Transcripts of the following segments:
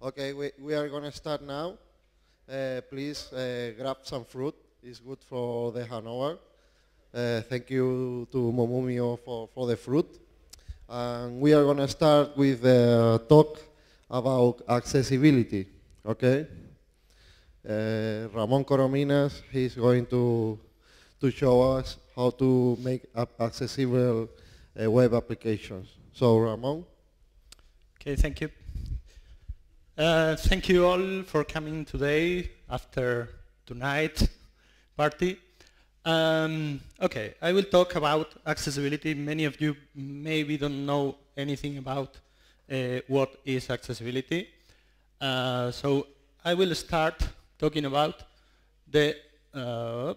Okay, we, we are going to start now. Uh, please uh, grab some fruit. It's good for the hangover. Uh, thank you to Momumio for, for the fruit. And we are going to start with a talk about accessibility. Okay? Uh, Ramon Corominas, he's going to, to show us how to make accessible uh, web applications. So Ramon? Okay, thank you. Uh, thank you all for coming today after tonight party. Um, okay, I will talk about accessibility. Many of you maybe don't know anything about uh, what is accessibility. Uh, so I will start talking about the, uh,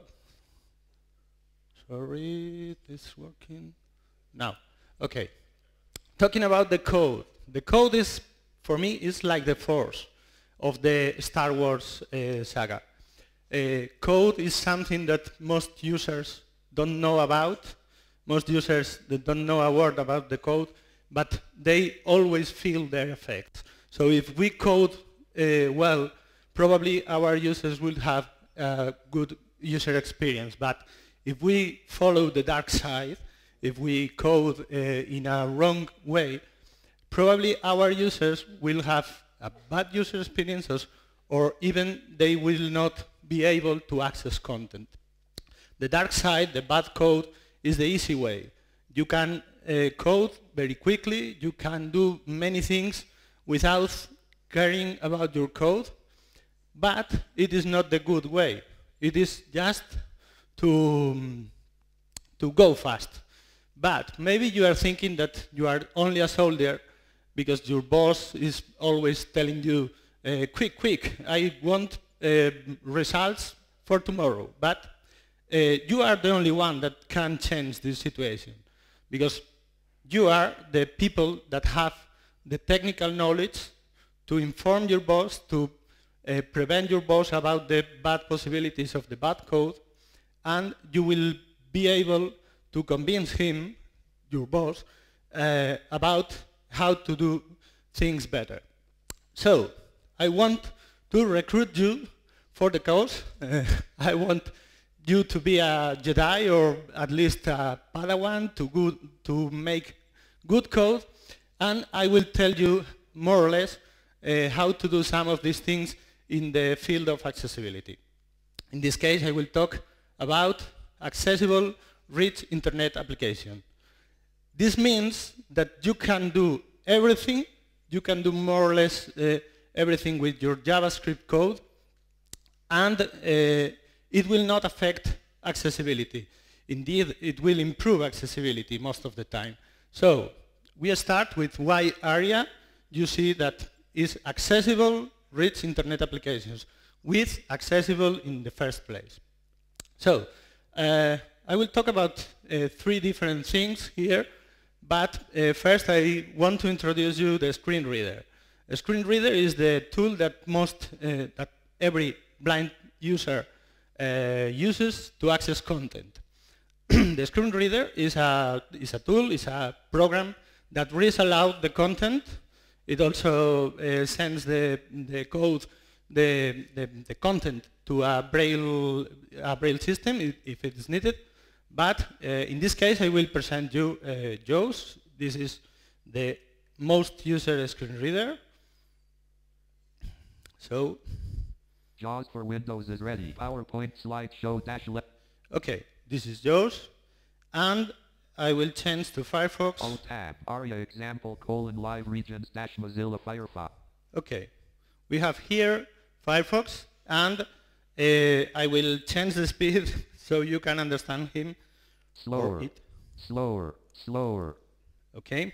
sorry, this working? Now, okay. Talking about the code. The code is for me, it's like the force of the Star Wars uh, saga. Uh, code is something that most users don't know about. Most users don't know a word about the code, but they always feel their effects. So if we code uh, well, probably our users will have a good user experience. But if we follow the dark side, if we code uh, in a wrong way, probably our users will have a bad user experiences or even they will not be able to access content. The dark side, the bad code, is the easy way. You can uh, code very quickly, you can do many things without caring about your code, but it is not the good way. It is just to, um, to go fast. But maybe you are thinking that you are only a soldier because your boss is always telling you, uh, quick, quick, I want uh, results for tomorrow. But uh, you are the only one that can change this situation because you are the people that have the technical knowledge to inform your boss, to prevent your boss about the bad possibilities of the bad code, and you will be able to convince him, your boss, about how to do things better. So I want to recruit you for the cause. Uh, I want you to be a Jedi or at least a Padawan to, good, to make good code and I will tell you more or less uh, how to do some of these things in the field of accessibility. In this case I will talk about accessible rich internet application. This means that you can do everything, you can do more or less uh, everything with your JavaScript code, and uh, it will not affect accessibility. Indeed, it will improve accessibility most of the time. So we start with Y area. You see that is accessible, rich internet applications with accessible in the first place. So uh, I will talk about uh, three different things here. But uh, first I want to introduce you the screen reader. A screen reader is the tool that most, uh, that every blind user uh, uses to access content. the screen reader is a, is a tool, is a program that reads aloud the content. It also uh, sends the, the code, the, the, the, content to a Braille, a Braille system if, if it is needed. But uh, in this case, I will present you uh, JAWS. This is the most user screen reader. So. JAWS for Windows is ready. PowerPoint slideshow dash left. Okay, this is JAWS. And I will change to Firefox. Alt tab, ARIA example colon live regions dash Mozilla Firefox. Okay, we have here Firefox and uh, I will change the speed so you can understand him. Slower, slower, slower. Okay.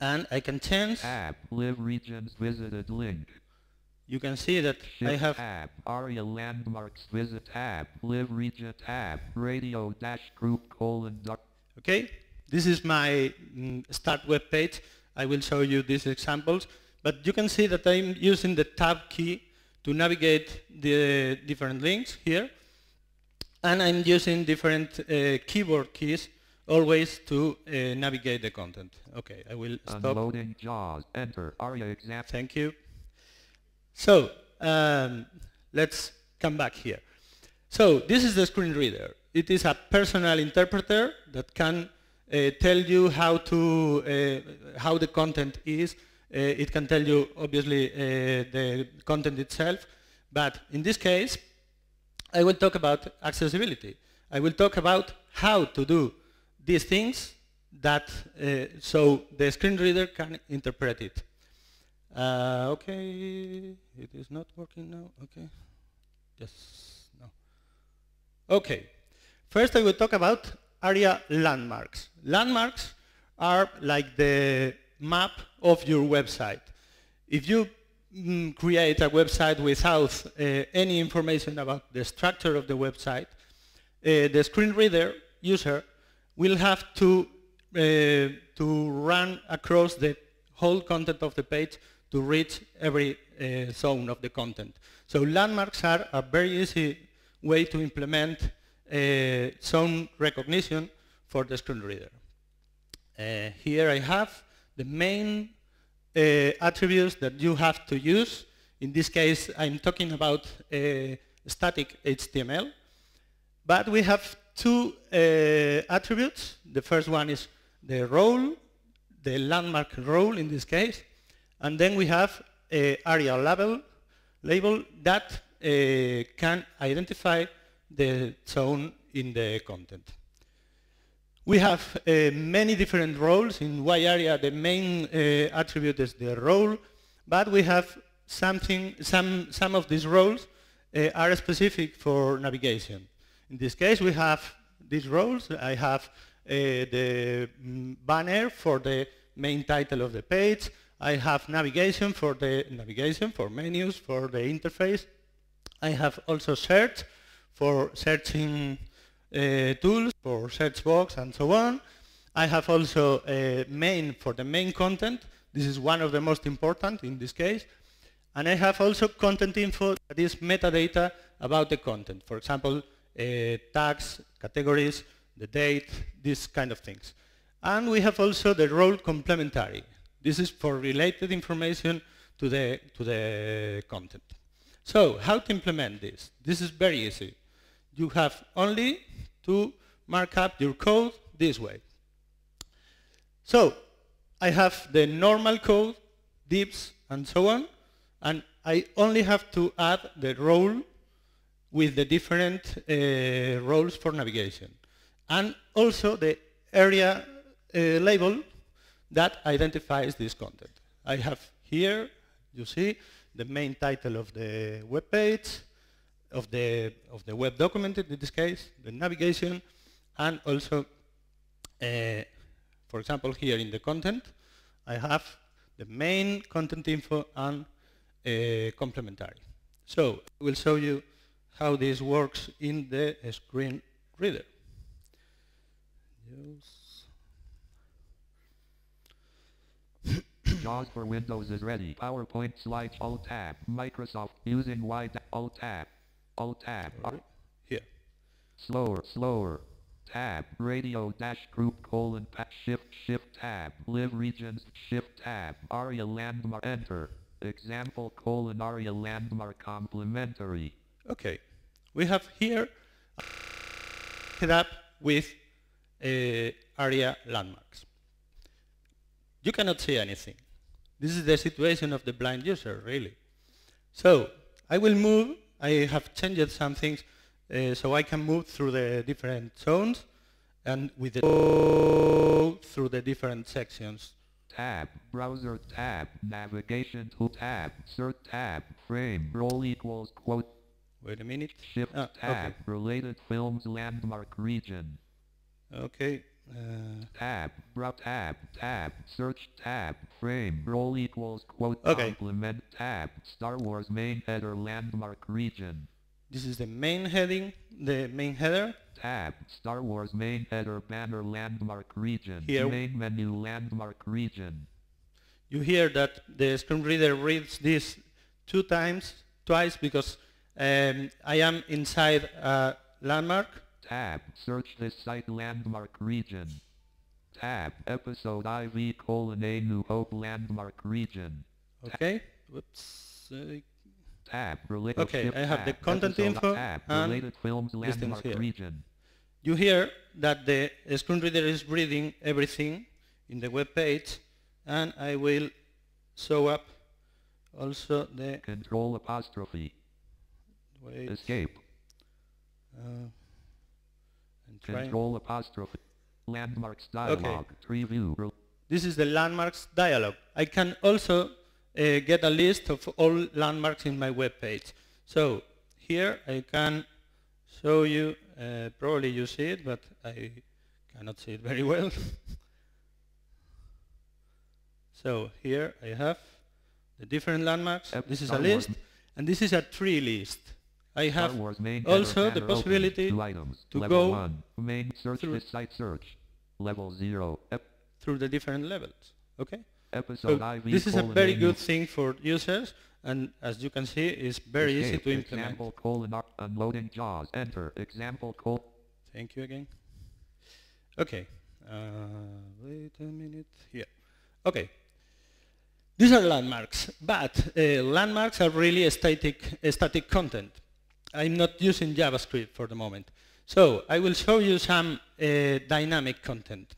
And I can change. Tab, live regions visited link. You can see that Shift I have. Tab, ARIA landmarks visit tab, live region tab, radio dash group colon duck. Okay. This is my mm, start web page. I will show you these examples. But you can see that I'm using the tab key to navigate the different links here. And I'm using different uh, keyboard keys always to uh, navigate the content. Okay, I will stop. Unloading JAWS. Enter. ARIA example. Thank you. So um, let's come back here. So this is the screen reader. It is a personal interpreter that can uh, tell you how to uh, how the content is. Uh, it can tell you obviously uh, the content itself, but in this case, I will talk about accessibility. I will talk about how to do these things that uh, so the screen reader can interpret it. Uh, okay, it is not working now. Okay, yes, no. Okay, first I will talk about ARIA landmarks. Landmarks are like the map of your website. If you create a website without uh, any information about the structure of the website, uh, the screen reader user will have to, uh, to run across the whole content of the page to reach every uh, zone of the content. So landmarks are a very easy way to implement uh, zone recognition for the screen reader. Uh, here I have the main attributes that you have to use. In this case, I'm talking about uh, static HTML. But we have two uh, attributes. The first one is the role, the landmark role in this case. And then we have a ARIA label, label that uh, can identify the zone in the content. We have uh, many different roles. In WAI-ARIA, the main uh, attribute is the role, but we have something, some, some of these roles uh, are specific for navigation. In this case, we have these roles. I have uh, the banner for the main title of the page. I have navigation for the navigation, for menus, for the interface. I have also search for searching tools, for search box and so on. I have also a main for the main content. This is one of the most important in this case. And I have also content info that is metadata about the content. For example, uh, tags, categories, the date, these kind of things. And we have also the role complementary. This is for related information to the, to the content. So how to implement this? This is very easy. You have only to mark up your code this way. So I have the normal code, divs, and so on, and I only have to add the role with the different uh, roles for navigation. And also the ARIA uh, label that identifies this content. I have here, you see, the main title of the web page, of the, of the web document in this case, the navigation, and also, uh, for example, here in the content, I have the main content info and uh, complementary. So I will show you how this works in the screen reader. JAWS for Windows is ready. PowerPoint slides Alt Tab. Microsoft using Y Alt Tab. Alt Tab. Here. Slower, slower. Tab. Radio dash group colon pat shift shift tab. Live regions shift tab. ARIA landmark enter. Example colon ARIA landmark complementary. Okay. We have here set up with uh, ARIA landmarks. You cannot see anything. This is the situation of the blind user, really. So I will move. I have changed some things uh, so I can move through the different zones and with the through the different sections. Tab. Browser tab. Navigation tool tab. Search tab. Frame. Role equals quote. Wait a minute. Shift Ah, tab. Related films landmark region. Okay. Uh, Tab, brow tab, tab, search tab, frame, role equals quote Okay. complement tab, Star Wars main header landmark region. this is the main heading, the main header. Tab, Star Wars main header banner landmark region. Here. Main menu landmark region. You hear that the screen reader reads this two times, twice, because um, I am inside a landmark. Tab, search this site landmark region. Tab, episode IV colon A New Hope landmark region. Okay. Whoops. Uh, tab, related Okay, I have the content episode info tab, and related films landmark here. region. You hear that the screen reader is reading everything in the web page, and I will show up also the Control apostrophe. wait, Escape. uh, and try. Control apostrophe. Landmarks dialog. View. This is the landmarks dialog. I can also uh, get a list of all landmarks in my web page. So here I can show you, uh, probably you see it, but I cannot see it very well. so here I have the different landmarks. This is a list, and this is a tree list. I have also the possibility open. Two items. to Level go one. Main search through- site search. Level zero. Through the different levels. Okay? episode So IV. this is a very good thing for users, and as you can see, it's very easy to implement. Example colon unloading JAWS. Enter. Example. Thank you again. Okay. Uh, wait a minute. Here. Okay. These are landmarks, but uh, landmarks are really static, static content. I'm not using JavaScript for the moment. So I will show you some uh, dynamic content.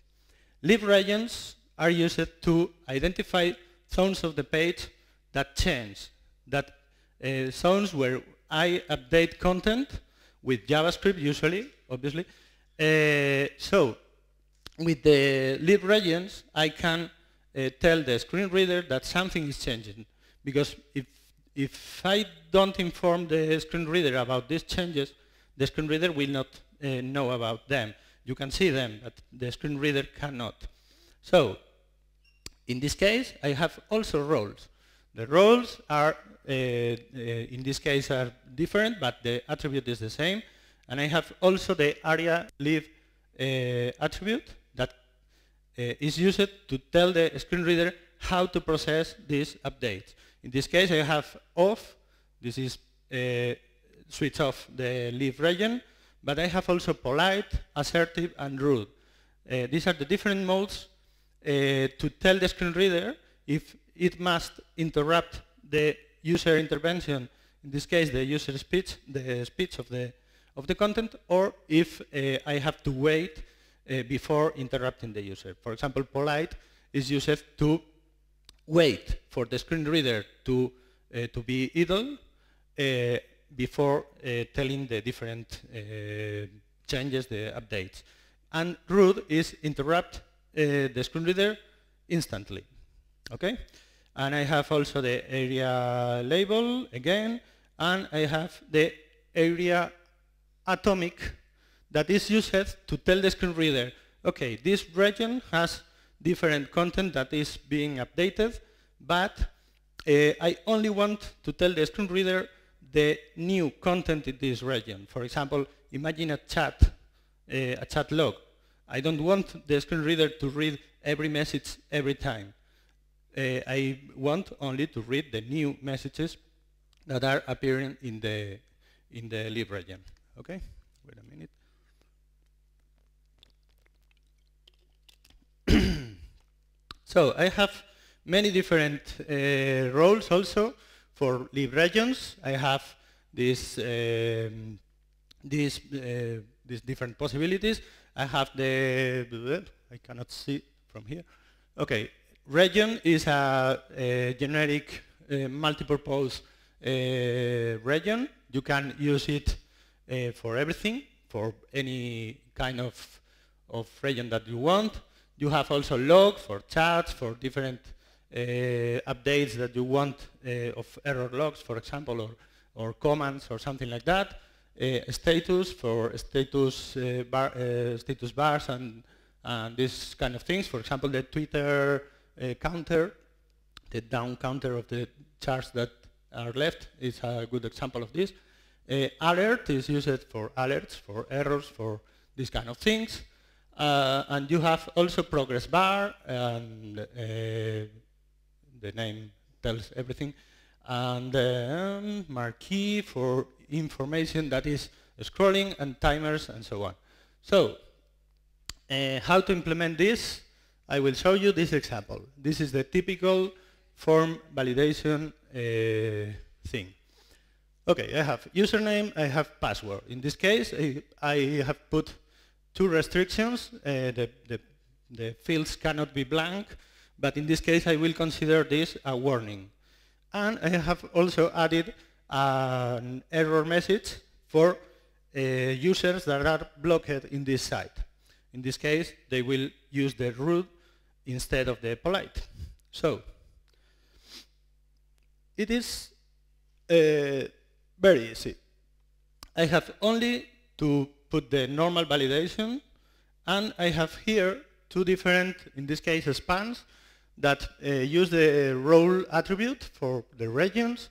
Live regions are used to identify zones of the page that change, that uh, zones where I update content with JavaScript usually, obviously. Uh, so with the live regions, I can uh, tell the screen reader that something is changing. Because if, if I don't inform the screen reader about these changes, the screen reader will not uh, know about them. You can see them, but the screen reader cannot. So, in this case, I have also roles. The roles are, uh, uh, in this case, are different, but the attribute is the same. And I have also the ARIA live uh, attribute that uh, is used to tell the screen reader how to process these updates. In this case, I have off. This is uh, switch off the live region, but I have also polite, assertive, and rude. Uh, these are the different modes uh, to tell the screen reader if it must interrupt the user intervention, in this case the user speech, the speech of the, of the content, or if uh, I have to wait uh, before interrupting the user. For example, polite is used to wait for the screen reader to, uh, to be idle uh, before uh, telling the different uh, changes, the updates. And rude is interrupt uh, the screen reader instantly. Okay? And I have also the ARIA label again, and I have the ARIA atomic that is used to tell the screen reader, okay, this region has different content that is being updated, but uh, I only want to tell the screen reader the new content in this region. For example, imagine a chat, uh, a chat log. I don't want the screen reader to read every message every time. Uh, I want only to read the new messages that are appearing in the in the live region. Okay, wait a minute. So I have many different uh, roles also for live regions. I have these um, these uh, these different possibilities. I have the I cannot see from here. Okay, region is a, a generic uh, multi-purpose uh, region. You can use it uh, for everything, for any kind of of region that you want. You have also log for chats, for different uh, updates that you want uh, of error logs, for example, or, or commands or something like that. Uh, status for status, uh, bar, status bars and, and these kind of things. For example, the Twitter counter, the down counter of the charts that are left is a good example of this. Uh, alert is used for alerts, for errors, for these kind of things. Uh, and you have also progress bar, and uh, the name tells everything, and um, marquee for information that is scrolling, and timers, and so on. So, uh, how to implement this? I will show you this example. This is the typical form validation uh, thing. Okay, I have username, I have password. In this case, I, I have put two restrictions. Uh, the, the, the fields cannot be blank, but in this case, I will consider this a warning. And I have also added an error message for uh, users that are blocked in this site. In this case, they will use the root instead of the polite. So, it is uh, very easy. I have only to put the normal validation, and I have here two different, in this case, spans that uh, use the role attribute for the regions.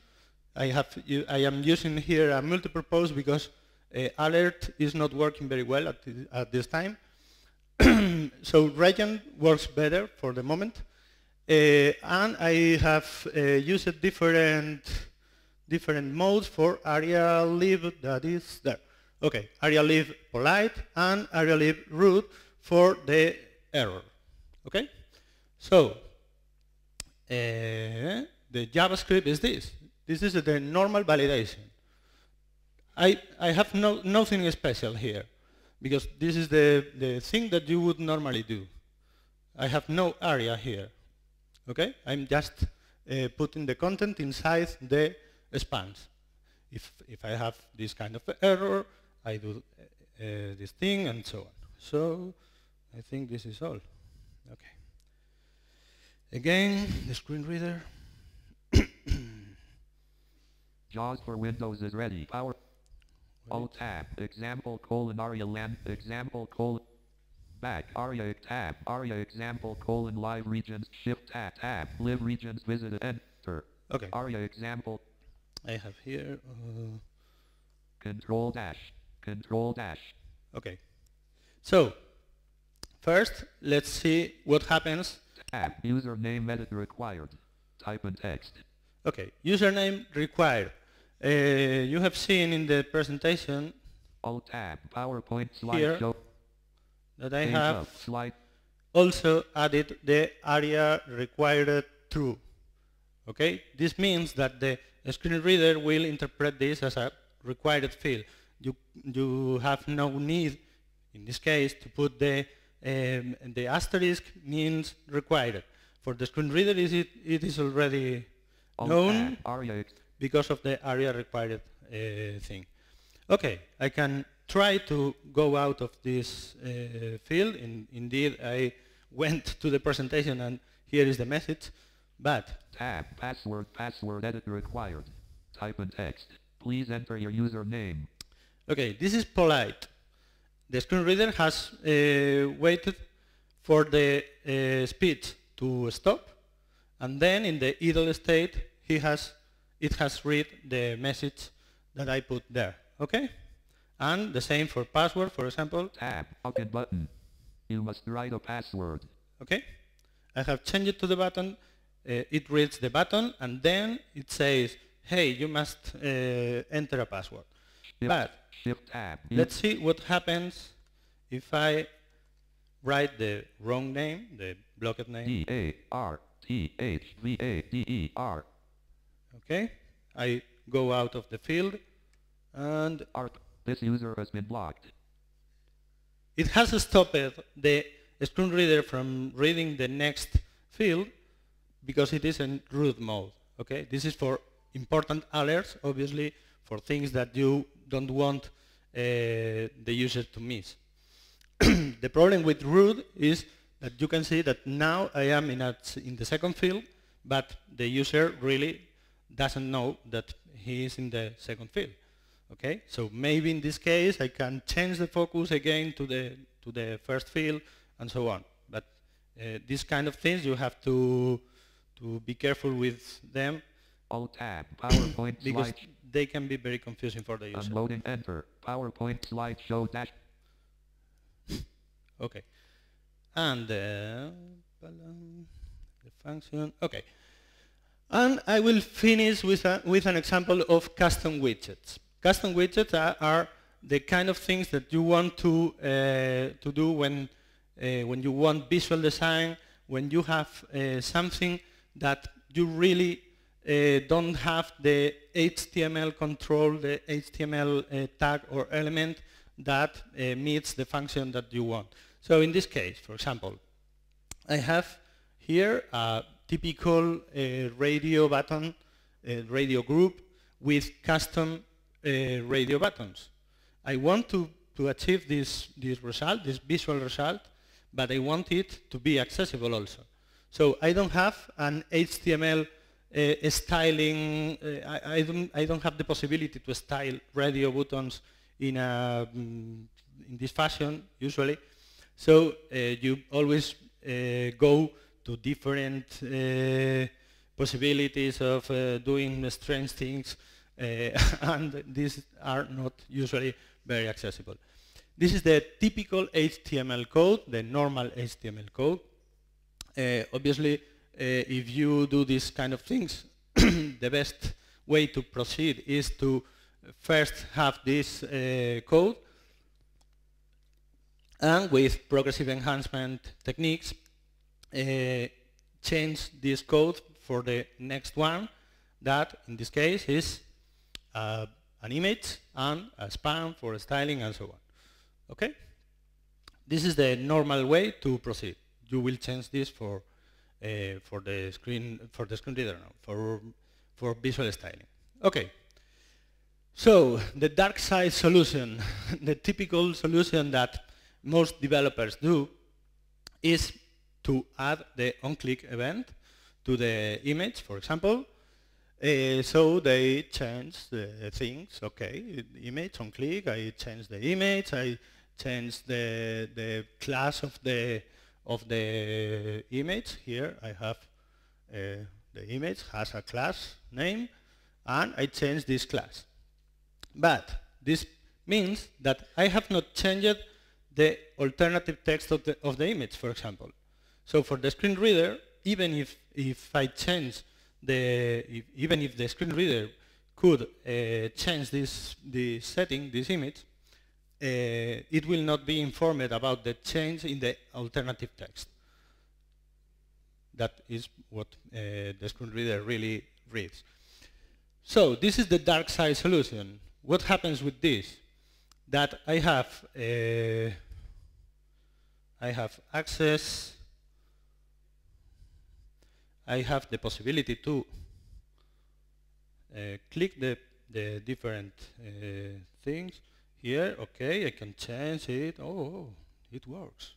I, have, I am using here a multipurpose because uh, alert is not working very well at, the, at this time. so region works better for the moment. Uh, and I have uh, used different different modes for ARIA live that is there. Okay, ARIA live polite and ARIA live root for the error. Okay, so uh, the JavaScript is this. This is the normal validation. I, I have no, nothing special here because this is the, the thing that you would normally do. I have no ARIA here. Okay, I'm just uh, putting the content inside the spans. If, if I have this kind of error, I do uh, this thing and so on. So I think this is all. Okay. Again, the screen reader. JAWS for Windows is ready. Power. Alt tab. Example colon aria land. Example colon. Back. Aria tab. Aria example colon live regions. Shift tab. Tab. Live regions Visit. Enter. Okay. Aria example. I have here. Uh, Control dash. Control dash. okay. So first, let's see what happens. Tab. Username edit required. Type in text. Okay, username required. Uh, you have seen in the presentation Alt tab. PowerPoint slideshow. that I have. Slide. also added the ARIA required true. Okay, this means that the screen reader will interpret this as a required field. You, you have no need, in this case, to put the, um, the asterisk means required. For the screen reader, is it, it is already known because of the ARIA required uh, thing. Okay, I can try to go out of this uh, field. In, indeed, I went to the presentation and here is the message, but Tab. Password. Password edit required. Type in text. Please enter your username. Okay, this is polite. The screen reader has uh, waited for the uh, speech to stop, and then in the idle state, he has, it has read the message that I put there. Okay, and the same for password, for example. Tab. Login button. You must write a password. Okay, I have changed it to the button. Uh, it reads the button, and then it says, "Hey, you must uh, enter a password." Shift, But. Let's see what happens if I write the wrong name, the blocked name. D A R T H V A D E R. Okay, I go out of the field, and Art. This user has been blocked. it has stopped the screen reader from reading the next field because it is in root mode. Okay, this is for important alerts, obviously, for things that you don't want uh, the user to miss. the problem with root is that you can see that now I am in, a, in the second field, but the user really doesn't know that he is in the second field. Okay, so maybe in this case I can change the focus again to the to the first field and so on. But uh, these kind of things you have to to be careful with them Alt tab. PowerPoint because slide. They can be very confusing for the user. Unloading. Enter. PowerPoint slideshow dash. Okay. And uh, the function, okay. And I will finish with, a, with an example of custom widgets. Custom widgets are, are the kind of things that you want to, uh, to do when, uh, when you want visual design, when you have uh, something that you really uh, don't have the HTML control, the HTML uh, tag or element that uh, meets the function that you want. So in this case, for example, I have here a typical uh, radio button, uh, radio group with custom radio buttons. I want to, to achieve this, this result, this visual result, but I want it to be accessible also. So I don't have an HTML uh, styling, uh, I, I, don't, I don't have the possibility to style radio buttons in, a, mm, in this fashion, usually. So uh, you always go to different possibilities of doing strange things, and these are not usually very accessible. This is the typical HTML code, the normal HTML code. Uh, obviously, if you do these kind of things, the best way to proceed is to first have this uh, code and with progressive enhancement techniques uh, change this code for the next one that in this case is uh, an image and a span for styling and so on. Okay? This is the normal way to proceed. You will change this for uh, for the screen for the screen reader now, for for visual styling. Okay. So the dark side solution, the typical solution that most developers do is to add the on-click event to the image, for example. Uh, so they change the things, okay, image on click, I change the image, I change the, the class of the, of the image. Here I have uh, the image has a class name and I change this class. But this means that I have not changed the alternative text of the, of the image, for example. So for the screen reader, even if, if I change the, if, even if the screen reader could uh, change this, this setting, this image, it will not be informed about the change in the alternative text. That is what uh, the screen reader really reads. So this is the dark side solution. What happens with this? That I have, uh, I have access I have the possibility to uh, click the, the different uh, things here. Okay, I can change it. Oh, it works.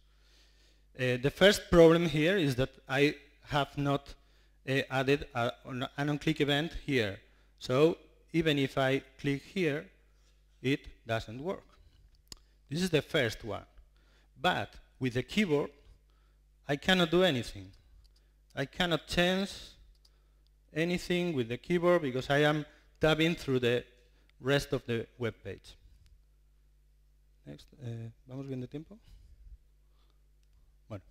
Uh, the first problem here is that I have not uh, added a, an on-click event here. So even if I click here, it doesn't work. This is the first one. But with the keyboard, I cannot do anything. I cannot change anything with the keyboard because I am tabbing through the rest of the web page. Next, eh, ¿vamos bien de tiempo? Bueno.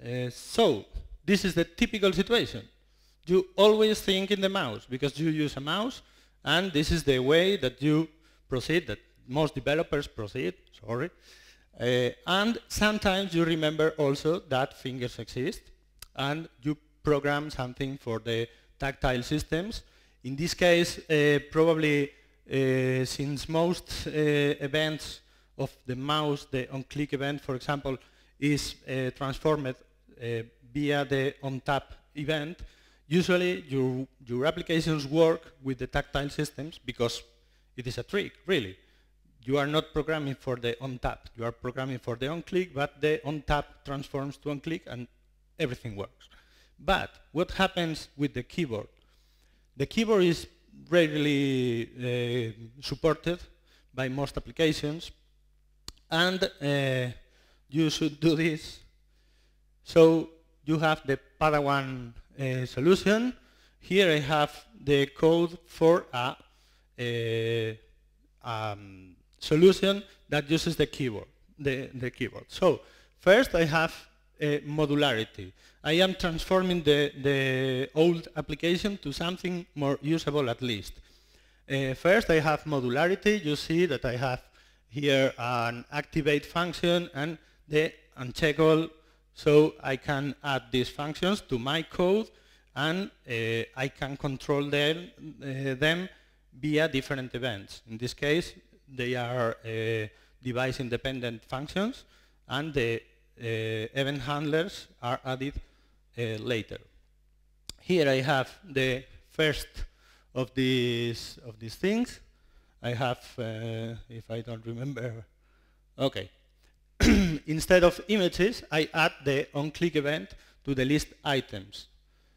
Uh, so, this is the typical situation. You always think in the mouse because you use a mouse and this is the way that you proceed, that most developers proceed, sorry. Uh, and sometimes you remember also that fingers exist and you program something for the tactile systems. In this case, uh, probably uh, since most uh, events of the mouse, the on-click event, for example, is uh, transformed uh, via the on-tap event, usually your, your applications work with the tactile systems because it is a trick, really you are not programming for the on-tap. You are programming for the on-click, but the on-tap transforms to on-click and everything works. But what happens with the keyboard? The keyboard is rarely uh, supported by most applications, and uh, you should do this. So you have the Padawan uh, solution. Here I have the code for a, a um, solution that uses the keyboard, the, the keyboard. So first I have modularity. I am transforming the, the old application to something more usable at least. Uh, first I have modularity. You see that I have here an activate function and the uncheckable so I can add these functions to my code and uh, I can control them, uh, them via different events. In this case, they are uh, device-independent functions, and the uh, event handlers are added uh, later. Here I have the first of these of these things. I have, uh, if I don't remember, okay. Instead of images, I add the on-click event to the list items.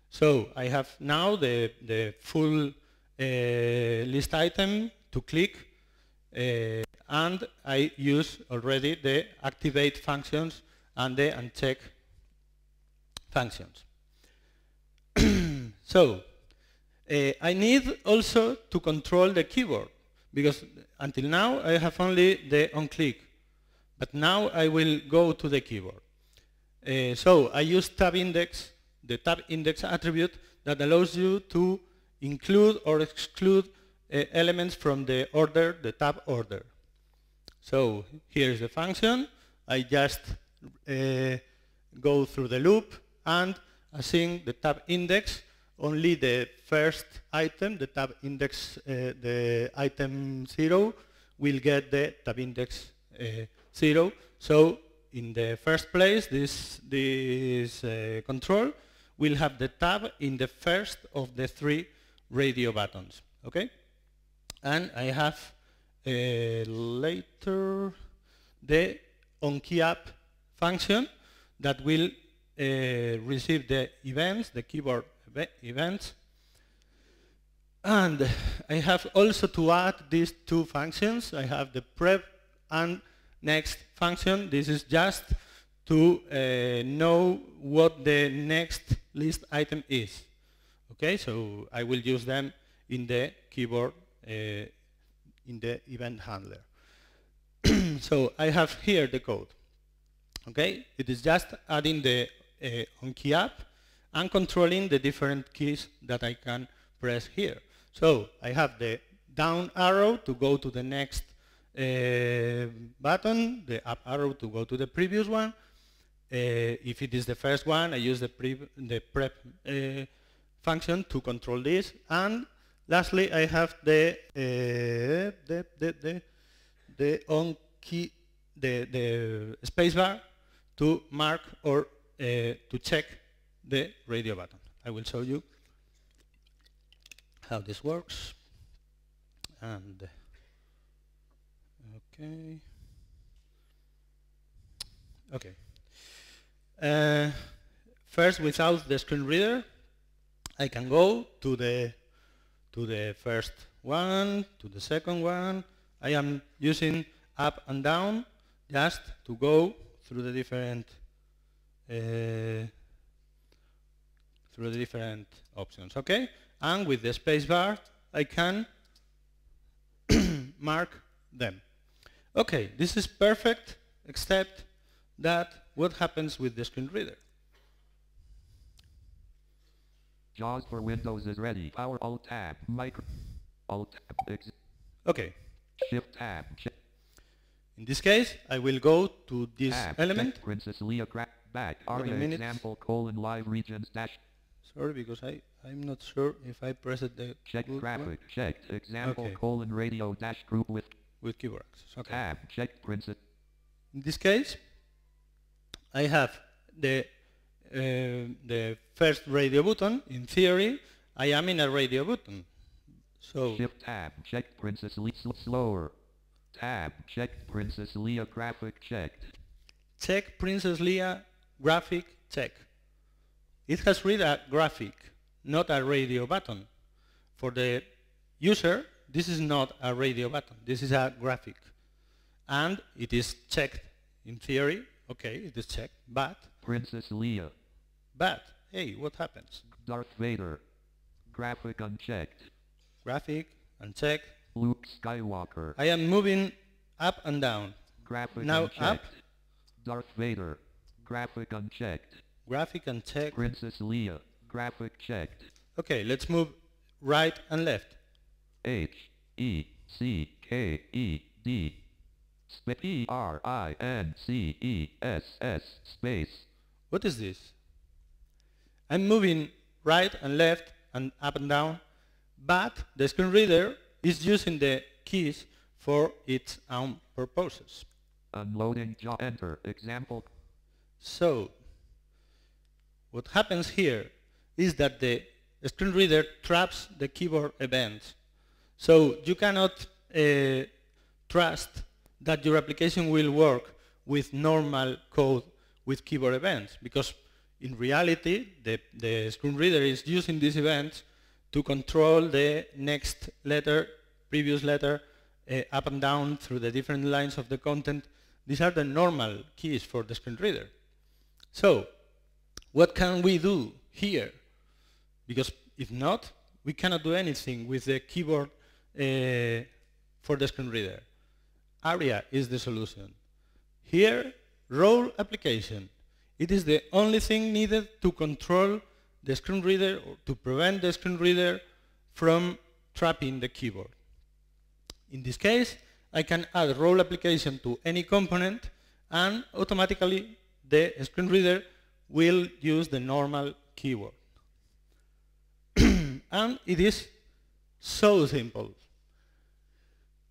So I have now the, the full uh, list item to click uh, and I use already the activate functions and the uncheck functions. so uh, I need also to control the keyboard because until now I have only the on click but now I will go to the keyboard. Uh, so I use tab index, the tab index attribute that allows you to include or exclude uh, elements from the order, the tab order. So here is the function. I just go through the loop and assign the tab index only the first item, the tab index, uh, the item 0, will get the tab index uh, 0. So in the first place, this, this uh, control will have the tab in the first of the three radio buttons. Okay? And I have uh, later the onKeyUp function that will uh, receive the events, the keyboard events. And I have also to add these two functions. I have the prev and next function. This is just to uh, know what the next list item is. Okay, so I will use them in the keyboard, uh, in the event handler. so I have here the code. Okay, it is just adding the uh, onKeyUp and controlling the different keys that I can press here. So I have the down arrow to go to the next uh, button, the up arrow to go to the previous one. Uh, if it is the first one, I use the, the prev uh, function to control this. And lastly, I have the uh, the the the, the on key the the spacebar to mark or uh, to check the radio button. I will show you how this works. And okay, okay. Uh, first, without the screen reader, I can go to the to the first one, to the second one. I am using up and down just to go through the different uh, through the different options, okay? And with the spacebar, I can mark them. Okay, this is perfect, except that what happens with the screen reader? JAWS for Windows is ready. Power Alt Tab. Micro. Alt Tab. Okay. Shift Tab. In this case, I will go to this tab. element. Princess Leia crack back. Aria example colon live regions dash. Sorry, because I, I'm not sure if I press it the Check graphic. one Checked. Example Okay. colon radio dash group with with keyboard access. Okay. tab. Check Princess. In this case, I have the uh, the first radio button. In theory, I am in a radio button. So Shift tab. Check Princess slower. Tab. Check Princess Leia graphic checked. check Princess Leia graphic check. It has read a graphic, not a radio button. For the user, this is not a radio button. This is a graphic. And it is checked in theory. Okay, it is checked. But, Princess Leia. but, hey, what happens? Darth Vader. Graphic unchecked. Graphic, uncheck. Luke Skywalker. I am moving up and down. Graphic Now unchecked. up. Darth Vader. Graphic unchecked. Graphic and check. Princess Leia. Graphic checked. Okay, let's move right and left. H E C K E D Sp- E R I N C E S S space What is this? I'm moving right and left and up and down, but the screen reader is using the keys for its own purposes. Unloading jaw enter. Example. So, what happens here is that the screen reader traps the keyboard events. So you cannot uh, trust that your application will work with normal code with keyboard events because in reality the, the screen reader is using these events to control the next letter, previous letter, uh, up and down through the different lines of the content. These are the normal keys for the screen reader. So, what can we do here? Because if not, we cannot do anything with the keyboard uh, for the screen reader. ARIA is the solution. Here, role application. It is the only thing needed to control the screen reader or to prevent the screen reader from trapping the keyboard. In this case, I can add role application to any component and automatically the screen reader will use the normal keyword. and it is so simple.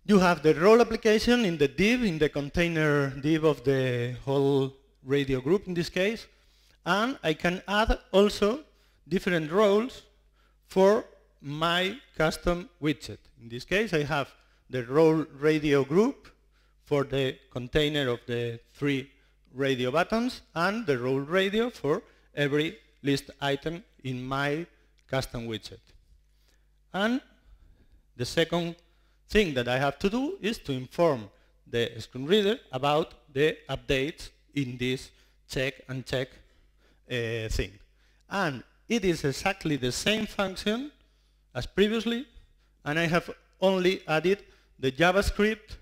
You have the role application in the div, in the container div of the whole radio group in this case, and I can add also different roles for my custom widget. In this case, I have the role radio group for the container of the three radio buttons and the role radio for every list item in my custom widget. And the second thing that I have to do is to inform the screen reader about the updates in this check and check uh, thing. And it is exactly the same function as previously, and I have only added the JavaScript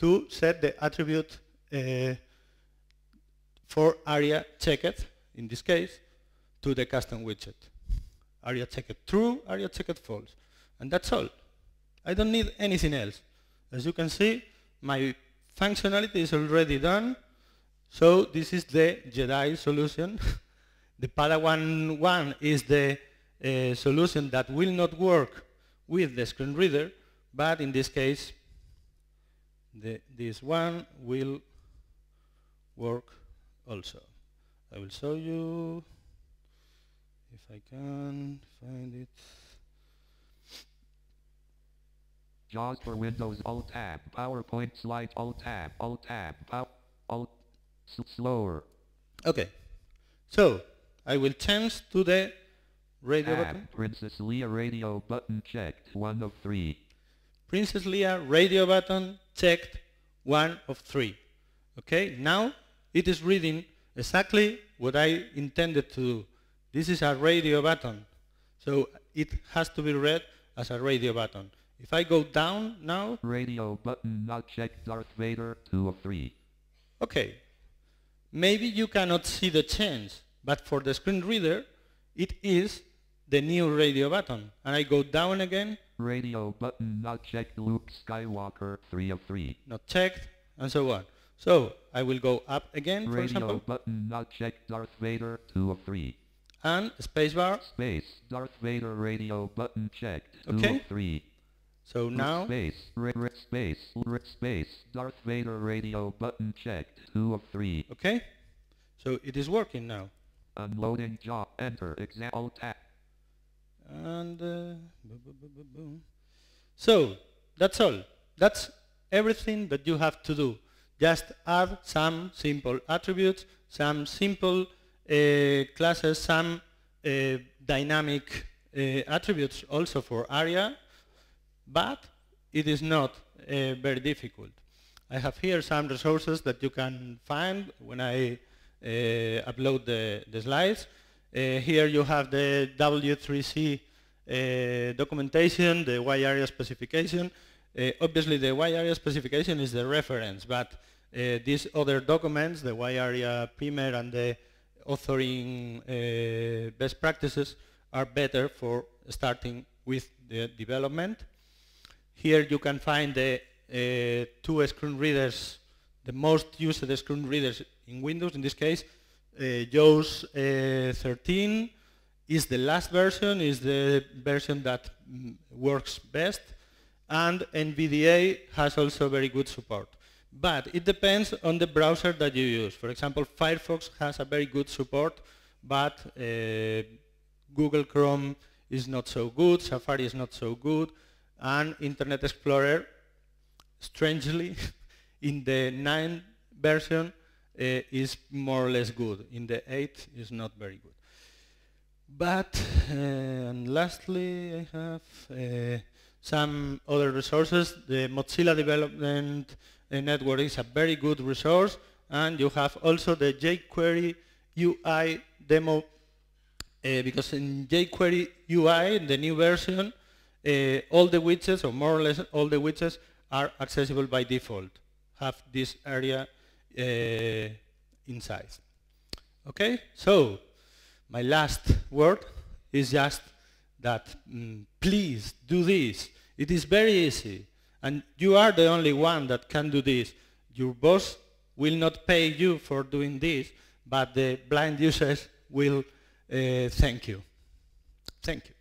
to set the attribute uh, for aria checked, in this case, to the custom widget. Aria checked true, aria checked false. And that's all. I don't need anything else. As you can see, my functionality is already done. So this is the Jedi solution. the Padawan one is the uh, solution that will not work with the screen reader, but in this case, the, this one will work also. I will show you if I can find it. JAWS for Windows Alt Tab. PowerPoint Slide Alt Tab. Alt Tab. Alt slower. Okay. So I will change to the radio Tab. button. Princess Leia radio button checked. One of three. Princess Leia radio button checked one of three. Okay, now it is reading exactly what I intended to do. This is a radio button. So it has to be read as a radio button. If I go down now, Radio button not checked. Darth Vader. Two of three. okay, maybe you cannot see the change, but for the screen reader, it is the new radio button. And I go down again, Radio button not checked. Luke Skywalker. Three of three. not checked, and so on. So I will go up again, for Radio example, button not checked. Darth Vader. Two of three. and spacebar. Space. Darth Vader radio button checked. Two Okay. of three. So now, Space. Ri- ri- space. Ri- space. Darth Vader radio button checked. Two of three. okay, so it is working now. Unloading job. Enter. Exam. Alt tab. And uh, so that's all. That's everything that you have to do. Just add some simple attributes, some simple uh, classes, some uh, dynamic uh, attributes also for ARIA, but it is not uh, very difficult. I have here some resources that you can find when I upload the, the slides. Uh, here you have the W3C uh, documentation, the WAI-ARIA specification. Uh, obviously the WAI-ARIA specification is the reference, but uh, these other documents, the WAI-ARIA primer and the authoring uh, best practices are better for starting with the development. Here you can find the uh, two screen readers, the most used screen readers in Windows, in this case, uh, uh, 13, is the last version, is the version that mm, works best, and NVDA has also very good support. But it depends on the browser that you use. For example, Firefox has a very good support, but uh, Google Chrome is not so good, Safari is not so good, and Internet Explorer, strangely, in the 9 version is more or less good. In the 8 is not very good. But, uh, and lastly, I have uh, some other resources. The Mozilla Development uh, Network is a very good resource, and you have also the jQuery UI demo, uh, because in jQuery UI, the new version, uh, all the widgets, or more or less all the widgets, are accessible by default, have this ARIA uh, inside. Okay, so my last word is just that mm, please do this. It is very easy. And you are the only one that can do this. Your boss will not pay you for doing this, but the blind users will uh, thank you. Thank you.